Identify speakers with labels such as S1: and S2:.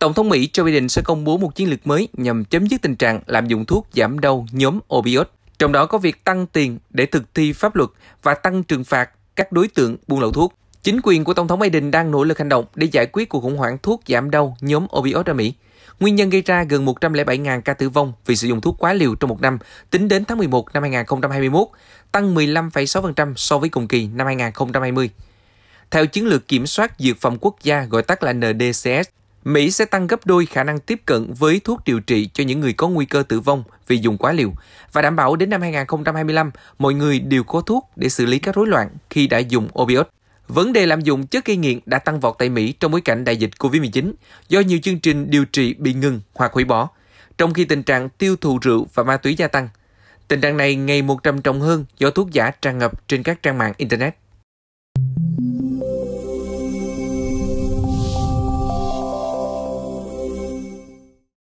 S1: Tổng thống Mỹ Joe Biden sẽ công bố một chiến lược mới nhằm chấm dứt tình trạng lạm dụng thuốc giảm đau nhóm opioid. Trong đó có việc tăng tiền để thực thi pháp luật và tăng trừng phạt các đối tượng buôn lậu thuốc. Chính quyền của Tổng thống Biden đang nỗ lực hành động để giải quyết cuộc khủng hoảng thuốc giảm đau nhóm opioid ở Mỹ. Nguyên nhân gây ra gần 107.000 ca tử vong vì sử dụng thuốc quá liều trong một năm tính đến tháng 11 năm 2021, tăng 15,6% so với cùng kỳ năm 2020. Theo chiến lược kiểm soát dược phẩm quốc gia gọi tắt là NDCS, Mỹ sẽ tăng gấp đôi khả năng tiếp cận với thuốc điều trị cho những người có nguy cơ tử vong vì dùng quá liều và đảm bảo đến năm 2025 mọi người đều có thuốc để xử lý các rối loạn khi đã dùng opioid. Vấn đề lạm dụng chất gây nghiện đã tăng vọt tại Mỹ trong bối cảnh đại dịch COVID-19 do nhiều chương trình điều trị bị ngừng hoặc hủy bỏ, trong khi tình trạng tiêu thụ rượu và ma túy gia tăng. Tình trạng này ngày một trầm trọng hơn do thuốc giả tràn ngập trên các trang mạng Internet.